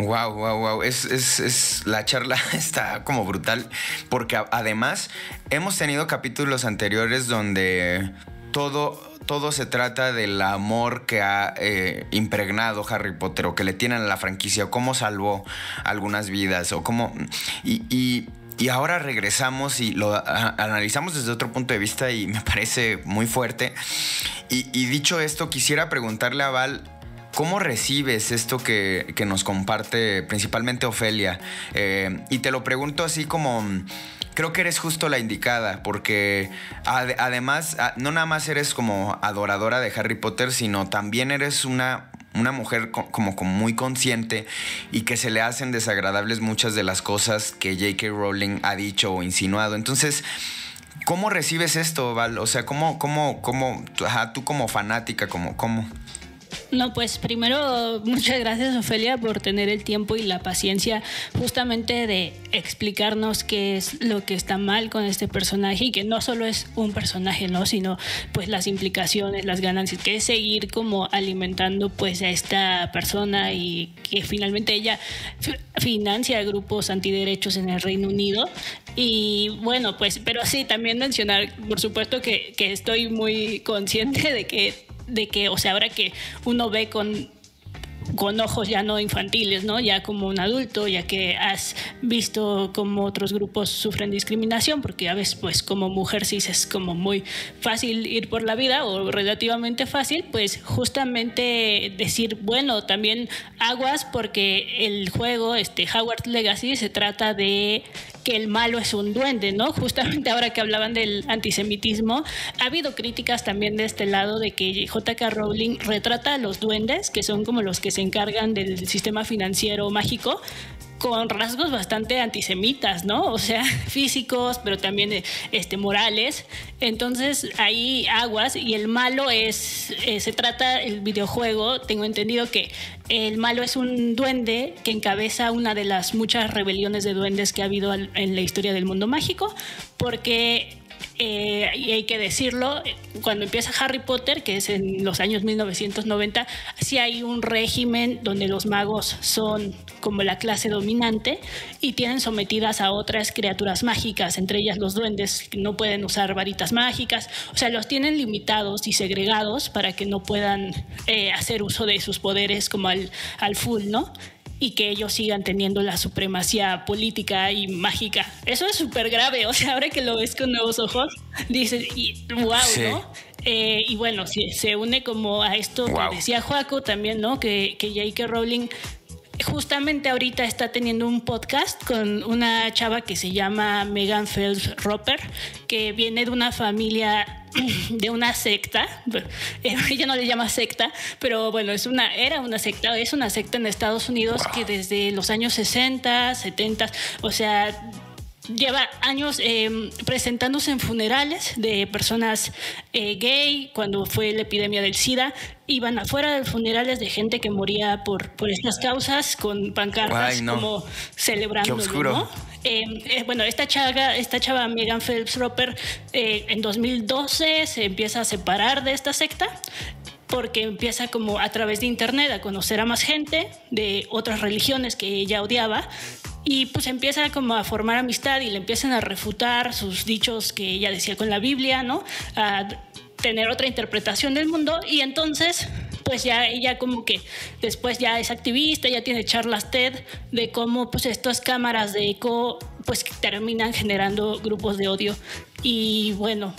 Wow, wow, wow. Es, es, la charla está como brutal porque además hemos tenido capítulos anteriores donde todo todo se trata del amor que ha eh, impregnado Harry Potter o que le tienen a la franquicia, o cómo salvó algunas vidas, o cómo. Y, ahora regresamos y lo analizamos desde otro punto de vista y me parece muy fuerte. Y, dicho esto, quisiera preguntarle a Val. ¿Cómo recibes esto que, nos comparte principalmente Ofelia? Eh, y te lo pregunto así como creo que eres justo la indicada, porque además, no nada más eres como adoradora de Harry Potter, sino también eres una, una mujer como, muy consciente y que se le hacen desagradables muchas de las cosas que J.K. Rowling ha dicho o insinuado. Entonces, ¿cómo recibes esto, Val? O sea, ¿cómo, cómo, cómo, tú como fanática, como, cómo? No, pues primero muchas gracias Ofelia por tener el tiempo y la paciencia justamente de explicarnos qué es lo que está mal con este personaje y que no solo es un personaje, ¿no? Sino pues las implicaciones, las ganancias, que es seguir como alimentando pues a esta persona y que finalmente ella financia grupos antiderechos en el Reino Unido. Y bueno, pues, pero sí, también mencionar, por supuesto que, que estoy muy consciente de que de que, o sea, ahora que uno ve con con ojos ya no infantiles, ¿no? Ya como un adulto, ya que has visto cómo otros grupos sufren discriminación, porque a veces, pues, como mujer sí es como muy fácil ir por la vida o relativamente fácil, pues justamente decir, bueno, también aguas porque el juego, este Howard Legacy, se trata de que el malo es un duende, ¿no? Justamente ahora que hablaban del antisemitismo, ha habido críticas también de este lado de que JK Rowling retrata a los duendes, que son como los que se encargan del sistema financiero mágico, con rasgos bastante antisemitas, ¿no? O sea, físicos, pero también este, morales. Entonces, ahí aguas y el malo es, eh, se trata el videojuego, tengo entendido que el malo es un duende que encabeza una de las muchas rebeliones de duendes que ha habido en la historia del mundo mágico, porque eh, y hay que decirlo, cuando empieza Harry Potter, que es en los años 1990, sí hay un régimen donde los magos son como la clase dominante y tienen sometidas a otras criaturas mágicas, entre ellas los duendes, que no pueden usar varitas mágicas, o sea, los tienen limitados y segregados para que no puedan eh, hacer uso de sus poderes como al, al full, ¿no? y que ellos sigan teniendo la supremacía política y mágica. Eso es súper grave, o sea, ahora que lo ves con nuevos ojos, dices, wow, ¿no? Eh, y bueno, se, se une como a esto que decía Joaco también, ¿no? Que, que J.K. Rowling justamente ahorita está teniendo un podcast con una chava que se llama Megan Phelps Roper, que viene de una familia de una secta. Ella no le llama secta, pero bueno, es una, era una secta, es una secta en Estados Unidos que desde los años 60, 70, o sea, lleva años em, presentándose en funerales de personas eh, gay, cuando fue la epidemia del SIDA, iban afuera de funerales de gente que moría por, por estas causas con pancartas como celebrando. ¿no? Em, eh, bueno, esta chava, esta chava Megan Phelps Roper eh, en 2012 se empieza a separar de esta secta porque empieza como a través de internet a conocer a más gente de otras religiones que ella odiaba y pues empieza como a formar amistad y le empiezan a refutar sus dichos que ella decía con la Biblia, ¿no? A tener otra interpretación del mundo y entonces pues ya ella como que después ya es activista, ya tiene charlas TED de cómo pues estas cámaras de eco pues terminan generando grupos de odio y bueno,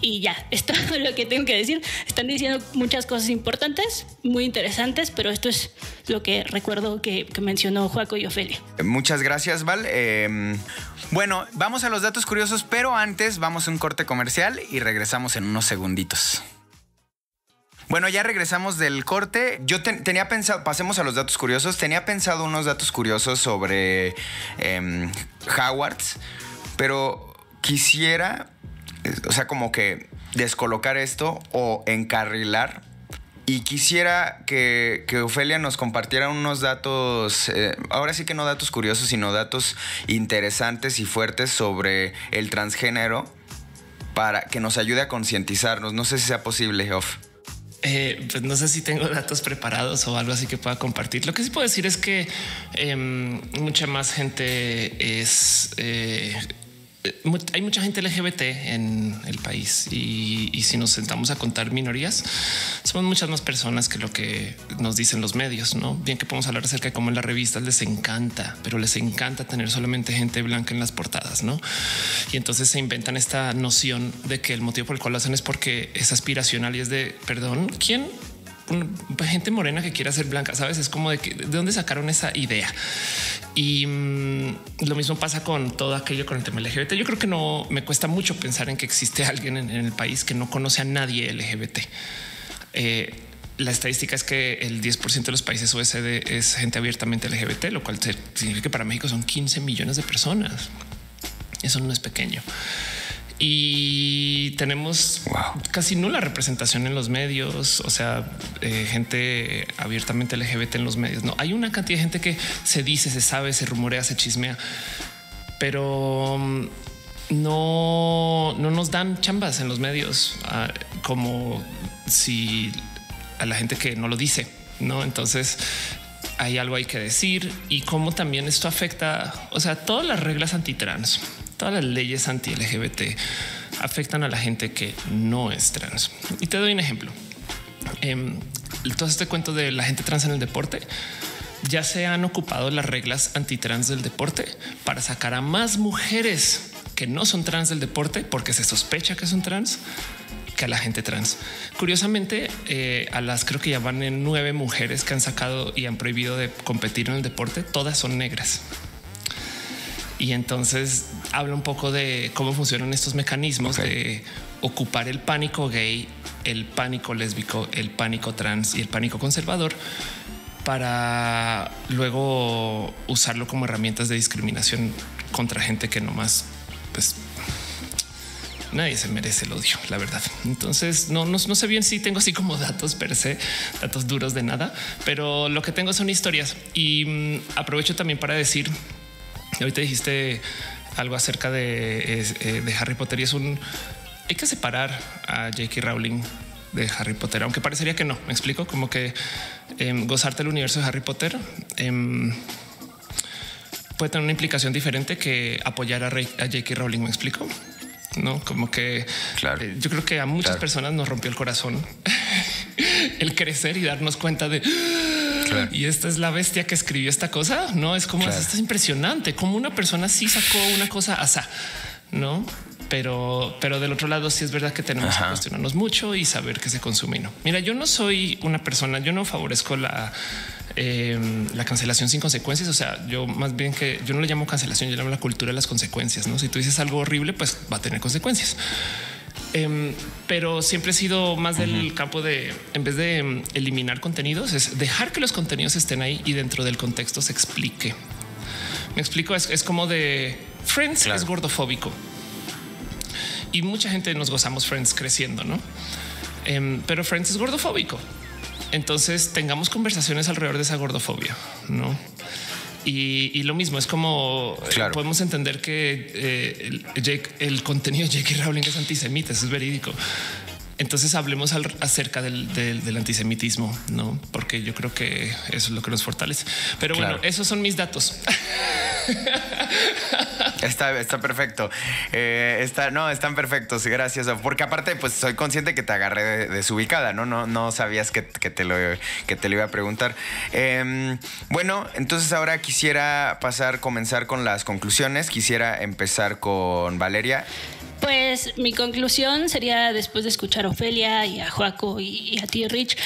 y ya, esto es lo que tengo que decir. Están diciendo muchas cosas importantes, muy interesantes, pero esto es lo que recuerdo que, mencionó Joaco y Ofelia. Muchas gracias, Val. Em, bueno, vamos a los datos curiosos, pero antes vamos a un corte comercial y regresamos en unos segunditos. Bueno, ya regresamos del corte. Yo tenía pensado, pasemos a los datos curiosos. Tenía pensado unos datos curiosos sobre eh, Howards, pero quisiera o sea, como que descolocar esto o encarrilar. Y quisiera que, Ofelia nos compartiera unos datos, eh, ahora sí que no datos curiosos, sino datos interesantes y fuertes sobre el transgénero para que nos ayude a concientizarnos. No sé si sea posible, Off. Eh, pues no sé si tengo datos preparados o algo así que pueda compartir. Lo que sí puedo decir es que em, mucha más gente es eh, hay mucha gente LGBT en el país y, si nos sentamos a contar minorías, somos muchas más personas que lo que nos dicen los medios, no bien que podemos hablar acerca de cómo en las revistas les encanta, pero les encanta tener solamente gente blanca en las portadas, no? Y entonces se inventan esta noción de que el motivo por el cual lo hacen es porque es aspiracional y es de perdón. ¿Quién gente morena que quiera ser blanca, sabes? Es como de, que, de dónde sacaron esa idea. Y mm, lo mismo pasa con todo aquello con el tema LGBT. Yo creo que no me cuesta mucho pensar en que existe alguien en, el país que no conoce a nadie LGBT. Eh, la estadística es que el 10% de los países OSD es gente abiertamente LGBT, lo cual significa que para México son 15 millones de personas. Eso no es pequeño y tenemos casi nula representación en los medios, o sea, eh, gente abiertamente LGBT en los medios. No hay una cantidad de gente que se dice, se sabe, se rumorea, se chismea, pero mm, no, no nos dan chambas en los medios ah, como si a la gente que no lo dice, no? Entonces hay algo hay que decir y cómo también esto afecta, o sea, todas las reglas antitrans todas las leyes anti-LGBT afectan a la gente que no es trans. Y te doy un ejemplo. Eh, todo este cuento de la gente trans en el deporte, ya se han ocupado las reglas antitrans del deporte para sacar a más mujeres que no son trans del deporte porque se sospecha que son trans que a la gente trans. Curiosamente, eh, a las creo que ya van en nueve mujeres que han sacado y han prohibido de competir en el deporte, todas son negras. Y entonces habla un poco de cómo funcionan estos mecanismos de ocupar el pánico gay, el pánico lésbico, el pánico trans y el pánico conservador para luego usarlo como herramientas de discriminación contra gente que no más pues nadie se merece el odio, la verdad. Entonces no, no, sé bien si tengo así como datos per se, datos duros de nada, pero lo que tengo son historias y mm, aprovecho también para decir Ahorita dijiste algo acerca de, eh, Harry Potter y es un hay que separar a J.K. Rowling de Harry Potter, aunque parecería que no. Me explico como que em, gozarte el universo de Harry Potter em, puede tener una implicación diferente que apoyar a, J.K. Rowling. Me explico, no como que claro. Eh, yo creo que a muchas personas nos rompió el corazón el crecer y darnos cuenta de y esta es la bestia que escribió esta cosa. No es como esto es impresionante, como una persona sí sacó una cosa asá, no? Pero, pero del otro lado, sí es verdad que tenemos que cuestionarnos mucho y saber qué se consume. no. Mira, yo no soy una persona, yo no favorezco la Em, la cancelación sin consecuencias. O sea, yo más bien que yo no le llamo cancelación, yo le llamo la cultura de las consecuencias. No, si tú dices algo horrible, pues va a tener consecuencias. Em, pero siempre he sido más del campo de en vez de em, eliminar contenidos, es dejar que los contenidos estén ahí y dentro del contexto se explique. Me explico, es, como de Friends es gordofóbico y mucha gente nos gozamos Friends creciendo, no? pero Friends es gordofóbico. Entonces tengamos conversaciones alrededor de esa gordofobia, no? Y, lo mismo es como eh, podemos entender que eh, el, el contenido de J.K. Rowling es antisemita, eso es verídico. Entonces hablemos acerca del, antisemitismo, no? Porque yo creo que eso es lo que nos fortalece. Pero bueno, esos son mis datos. Está, está perfecto. Eh, está, no, están perfectos. Gracias. Porque aparte, pues soy consciente que te agarré desubicada, ¿no? No, no sabías que, te lo, que te lo iba a preguntar. Em, bueno, entonces ahora quisiera pasar, comenzar con las conclusiones. Quisiera empezar con Valeria. Pues mi conclusión sería, después de escuchar a Ofelia y a Joaco y a ti, Rich,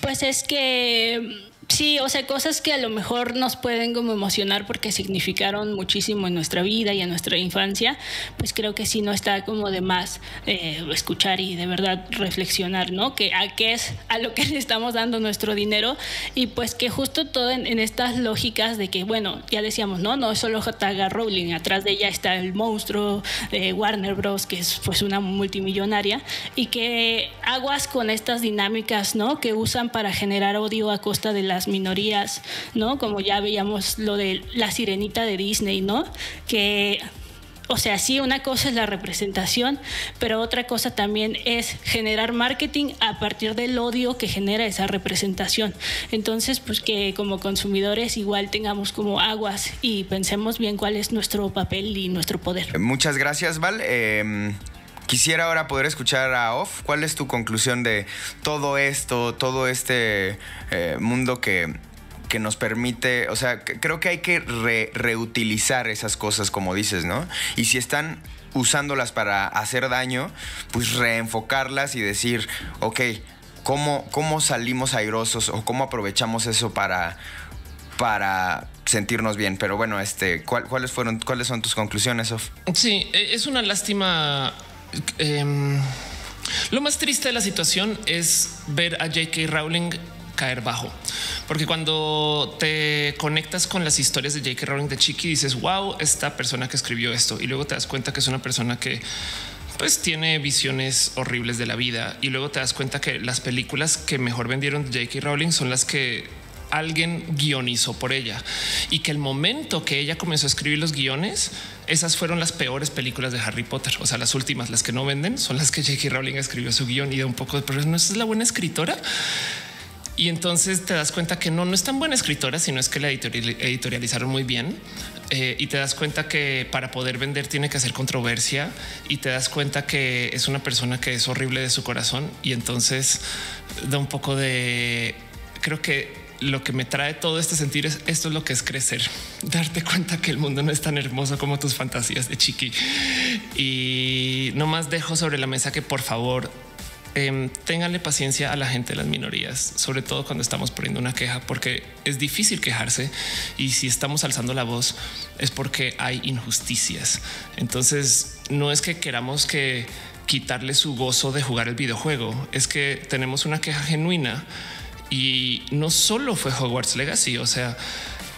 pues es que Sí, o sea, cosas que a lo mejor nos pueden como emocionar porque significaron muchísimo en nuestra vida y en nuestra infancia, pues creo que sí no está como de más eh, escuchar y de verdad reflexionar, ¿no? Que a qué es a lo que le estamos dando nuestro dinero y pues que justo todo en, estas lógicas de que, bueno, ya decíamos, ¿no? No es solo J.G. Rowling, atrás de ella está el monstruo de Warner Bros., que es pues una multimillonaria y que aguas con estas dinámicas, ¿no? Que usan para generar odio a costa de las minorías, ¿no? Como ya veíamos lo de la sirenita de Disney, ¿no? Que o sea, sí, una cosa es la representación, pero otra cosa también es generar marketing a partir del odio que genera esa representación. Entonces, pues que como consumidores igual tengamos como aguas y pensemos bien cuál es nuestro papel y nuestro poder. Muchas gracias, Val. Em, Quisiera ahora poder escuchar a Off. ¿Cuál es tu conclusión de todo esto, todo este eh, mundo que, que nos permite, o sea, creo que hay que reutilizar esas cosas como dices, ¿no? Y si están usándolas para hacer daño, pues reenfocarlas y decir, ok, ¿cómo, cómo salimos airosos o cómo aprovechamos eso para, para sentirnos bien? Pero bueno, este, ¿cuáles fueron, cuáles son tus conclusiones, Of? Sí, e, es una lástima Em, lo más triste de la situación es ver a J.K. Rowling caer bajo, porque cuando te conectas con las historias de J.K. Rowling de Chiqui, dices wow, esta persona que escribió esto, y luego te das cuenta que es una persona que pues tiene visiones horribles de la vida y luego te das cuenta que las películas que mejor vendieron de J.K. Rowling son las que alguien guionizó por ella y que el momento que ella comenzó a escribir los guiones, esas fueron las peores películas de Harry Potter. O sea, las últimas, las que no venden, son las que J.K. Rowling escribió su guion y da un poco de pero no es la buena escritora. Y entonces te das cuenta que no, no es tan buena escritora, sino es que la editorializaron muy bien. Eh, y te das cuenta que para poder vender tiene que hacer controversia y te das cuenta que es una persona que es horrible de su corazón y entonces da un poco de creo que lo que me trae todo este sentir es esto es lo que es crecer, darte cuenta que el mundo no es tan hermoso como tus fantasías de chiqui. Y no más dejo sobre la mesa que por favor eh, ténganle paciencia a la gente de las minorías, sobre todo cuando estamos poniendo una queja, porque es difícil quejarse y si estamos alzando la voz es porque hay injusticias. Entonces no es que queramos que quitarle su gozo de jugar el videojuego, es que tenemos una queja genuina y no solo fue Hogwarts Legacy, o sea,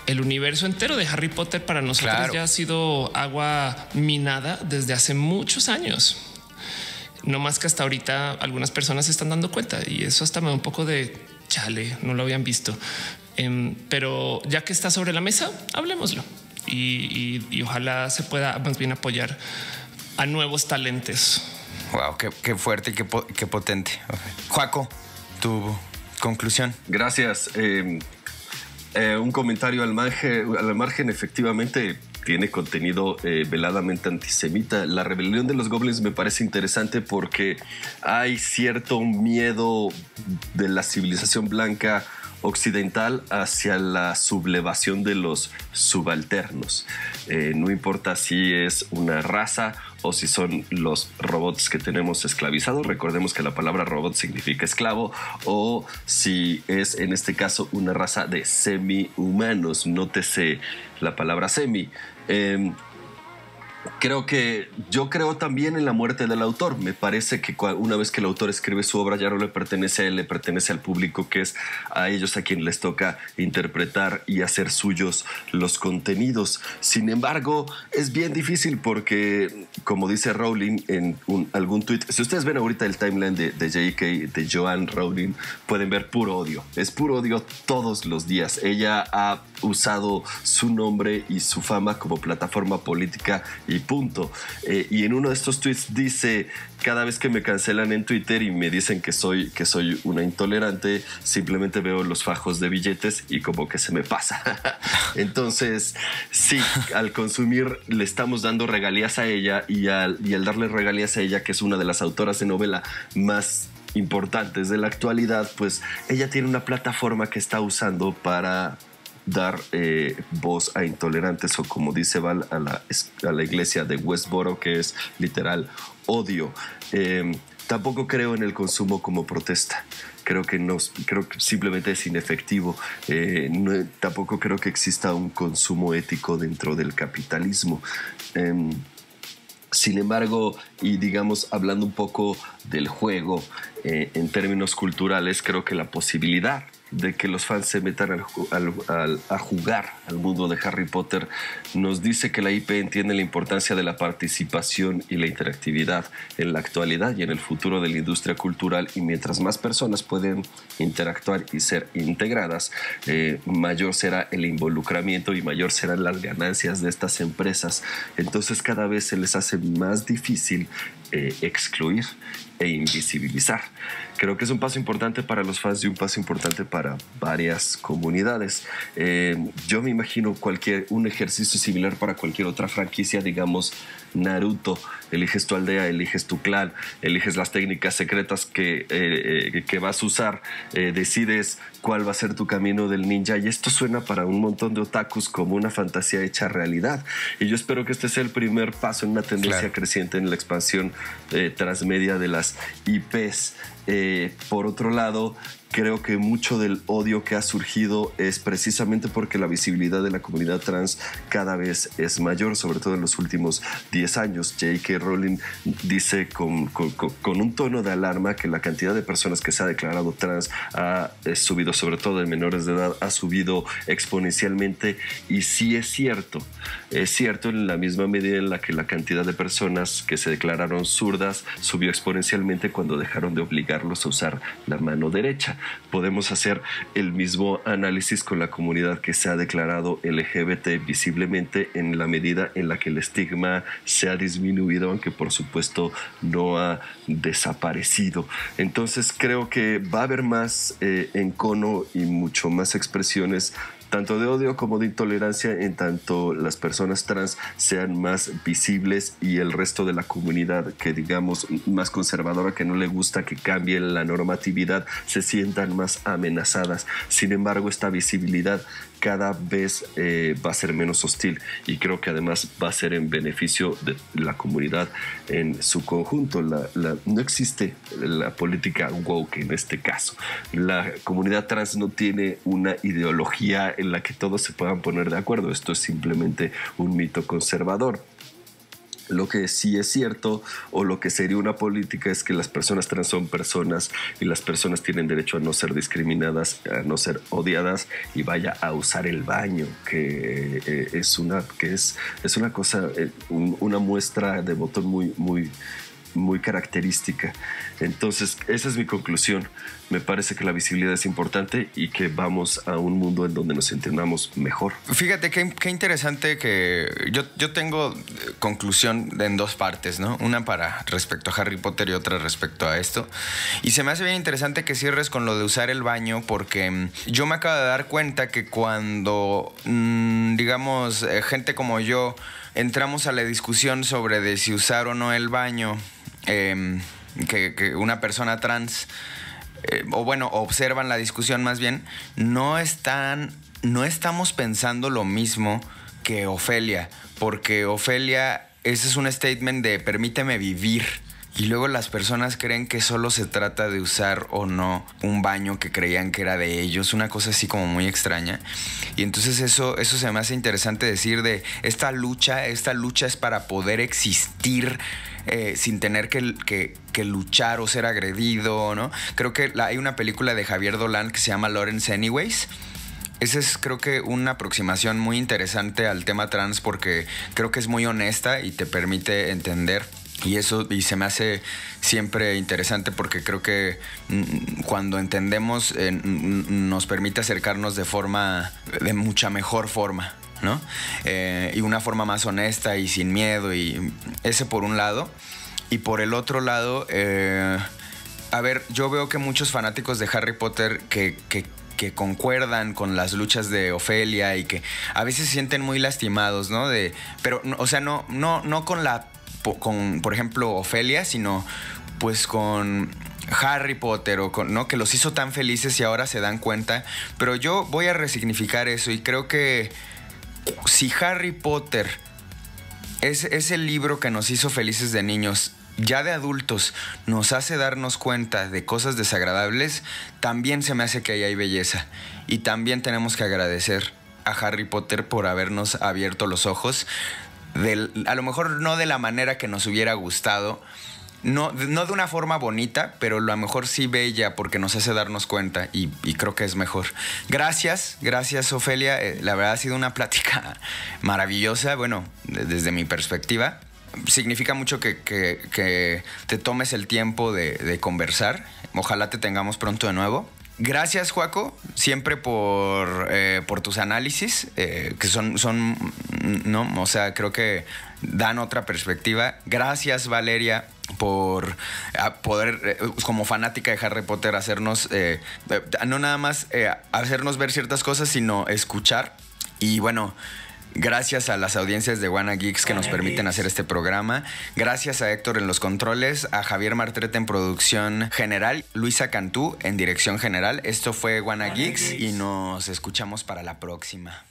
el universo entero de Harry Potter para nosotros ya ha sido agua minada desde hace muchos años. No más que hasta ahorita algunas personas se están dando cuenta y eso hasta me da un poco de chale, no lo habían visto. Em, pero ya que está sobre la mesa, hablemoslo y, ojalá se pueda más bien apoyar a nuevos talentos. Wow, qué, fuerte y qué, qué potente. Juaco, tu Conclusión. Gracias. Eh, eh, un comentario al margen, al margen, efectivamente tiene contenido eh, veladamente antisemita. La rebelión de los goblins me parece interesante porque hay cierto miedo de la civilización blanca occidental hacia la sublevación de los subalternos. Eh, no importa si es una raza o si son los robots que tenemos esclavizados. Recordemos que la palabra robot significa esclavo o si es en este caso una raza de semi-humanos. Nótese la palabra semi. Em, creo que yo creo también en la muerte del autor. Me parece que una vez que el autor escribe su obra ya no le pertenece a él, le pertenece al público, que es a ellos a quien les toca interpretar y hacer suyos los contenidos. Sin embargo, es bien difícil porque, como dice Rowling en algún tweet, si ustedes ven ahorita el timeline de, de JK, de Joan Rowling, pueden ver puro odio. Es puro odio todos los días. Ella ha usado su nombre y su fama como plataforma política y punto. Eh, y en uno de estos tweets dice, cada vez que me cancelan en Twitter y me dicen que soy, que soy una intolerante, simplemente veo los fajos de billetes y como que se me pasa. Entonces, sí, al consumir le estamos dando regalías a ella y al, y al darle regalías a ella, que es una de las autoras de novela más importantes de la actualidad, pues ella tiene una plataforma que está usando para dar eh, voz a intolerantes o como dice Val a la, a la iglesia de Westboro que es literal odio. Em, tampoco creo en el consumo como protesta. Creo que no, creo que simplemente es inefectivo. Eh, tampoco creo que exista un consumo ético dentro del capitalismo. Em, sin embargo, y digamos, hablando un poco del juego eh, en términos culturales, creo que la posibilidad de que los fans se metan a jugar al mundo de Harry Potter, nos dice que la IP entiende la importancia de la participación y la interactividad en la actualidad y en el futuro de la industria cultural y mientras más personas pueden interactuar y ser integradas, eh, mayor será el involucramiento y mayor serán las ganancias de estas empresas. Entonces cada vez se les hace más difícil eh, excluir e invisibilizar. Creo que es un paso importante para los fans y un paso importante para varias comunidades. Eh, yo me imagino cualquier, un ejercicio similar para cualquier otra franquicia, digamos Naruto, eliges tu aldea, eliges tu clan, eliges las técnicas secretas que, eh, que vas a usar, eh, decides cuál va a ser tu camino del ninja y esto suena para un montón de otakus como una fantasía hecha realidad. Y yo espero que este sea el primer paso en una tendencia creciente en la expansión transmedia de las IPs. Por otro lado, creo que mucho del odio que ha surgido es precisamente porque la visibilidad de la comunidad trans cada vez es mayor, sobre todo en los últimos 10 años. J.K. Rowling dice con, un tono de alarma que la cantidad de personas que se ha declarado trans ha subido, sobre todo en menores de edad, ha subido exponencialmente y sí es cierto, es cierto en la misma medida en la que la cantidad de personas que se declararon zurdas subió exponencialmente cuando dejaron de obligarlos a usar la mano derecha podemos hacer el mismo análisis con la comunidad que se ha declarado LGBT visiblemente en la medida en la que el estigma se ha disminuido, aunque por supuesto no ha desaparecido. Entonces creo que va a haber más eh, encono y mucho más expresiones tanto de odio como de intolerancia en tanto las personas trans sean más visibles y el resto de la comunidad que digamos más conservadora que no le gusta que cambie la normatividad se sientan más amenazadas. Sin embargo, esta visibilidad cada vez eh, va a ser menos hostil y creo que además va a ser en beneficio de la comunidad en su conjunto. no existe la política woke en este caso. La comunidad trans no tiene una ideología en la que todos se puedan poner de acuerdo. Esto es simplemente un mito conservador. Lo que sí es cierto o lo que sería una política es que las personas trans son personas y las personas tienen derecho a no ser discriminadas, a no ser odiadas y vaya a usar el baño, que eh, es una que es, es una cosa, eh, una muestra de botón muy muy muy característica. Entonces, esa es mi conclusión. Me parece que la visibilidad es importante y que vamos a un mundo en donde nos entendamos mejor. Fíjate qué, interesante que yo, yo tengo conclusión en dos partes, ¿no? Una para respecto a Harry Potter y otra respecto a esto. Y se me hace bien interesante que cierres con lo de usar el baño porque mm, yo me acabo de dar cuenta que cuando, mm, digamos, eh, gente como yo entramos a la discusión sobre si usar o no el baño, Em, que, una persona trans eh, o bueno, observan la discusión más bien, no están, no estamos pensando lo mismo que Ofelia, porque Ofelia, ese es un statement de permíteme vivir. Y luego las personas creen que solo se trata de usar o no un baño que creían que era de ellos, una cosa así como muy extraña. Y entonces eso, eso se me hace interesante decir de esta lucha, esta lucha es para poder existir eh, sin tener que, luchar o ser agredido, ¿no? Creo que hay una película de Javier Dolan que se llama Lawrence Anyways. Esa es creo que una aproximación muy interesante al tema trans porque creo que es muy honesta y te permite entender y eso y se me hace siempre interesante porque creo que mm, cuando entendemos eh, nos permite acercarnos de forma, de mucha mejor forma, ¿no? Eh, y una forma más honesta y sin miedo y ese por un lado. Y por el otro lado, eh, a ver, yo veo que muchos fanáticos de Harry Potter que, que que concuerdan con las luchas de Ofelia y que a veces se sienten muy lastimados, ¿no? De, pero, o sea, no, no, no con la con, por ejemplo, Ofelia, sino pues con Harry Potter o con, ¿no? Que los hizo tan felices y ahora se dan cuenta. Pero yo voy a resignificar eso y creo que si Harry Potter es, es el libro que nos hizo felices de niños, ya de adultos nos hace darnos cuenta de cosas desagradables, también se me hace que ahí hay belleza. Y también tenemos que agradecer a Harry Potter por habernos abierto los ojos a lo mejor no de la manera que nos hubiera gustado, no, no de una forma bonita, pero a lo mejor sí bella porque nos hace darnos cuenta y, creo que es mejor. Gracias, gracias Ofelia. Eh, la verdad ha sido una plática maravillosa, bueno, desde mi perspectiva. Significa mucho que, te tomes el tiempo de, de conversar. Ojalá te tengamos pronto de nuevo. Gracias, Juaco, siempre por, eh, por tus análisis, eh, que son, son, ¿no? O sea, creo que dan otra perspectiva. Gracias, Valeria, por poder, eh, como fanática de Harry Potter, hacernos, no nada más hacernos ver ciertas cosas, sino escuchar. Y bueno, Gracias a las audiencias de Wanna Geeks que nos permiten hacer este programa. Gracias a Héctor en los controles, a Javier Martrete en producción general, Luisa Cantú en dirección general. Esto fue Wanna, Geeks y nos escuchamos para la próxima.